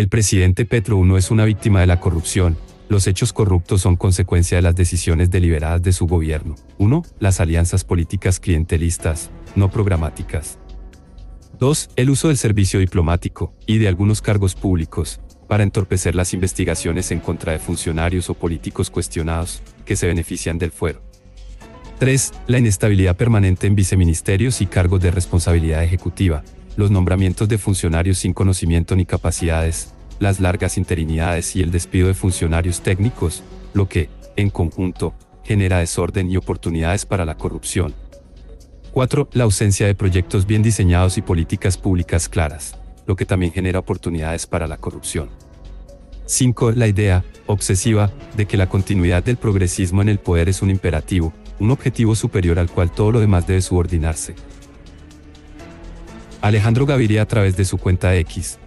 El presidente Petro no es una víctima de la corrupción, los hechos corruptos son consecuencia de las decisiones deliberadas de su gobierno. 1. Las alianzas políticas clientelistas, no programáticas. 2. El uso del servicio diplomático y de algunos cargos públicos para entorpecer las investigaciones en contra de funcionarios o políticos cuestionados que se benefician del fuero. 3. La inestabilidad permanente en viceministerios y cargos de responsabilidad ejecutiva, los nombramientos de funcionarios sin conocimiento ni capacidades, las largas interinidades y el despido de funcionarios técnicos, lo que, en conjunto, genera desorden y oportunidades para la corrupción. 4. La ausencia de proyectos bien diseñados y políticas públicas claras, lo que también genera oportunidades para la corrupción. 5. La idea, obsesiva, de que la continuidad del progresismo en el poder es un imperativo, un objetivo superior al cual todo lo demás debe subordinarse. Alejandro Gaviria a través de su cuenta X,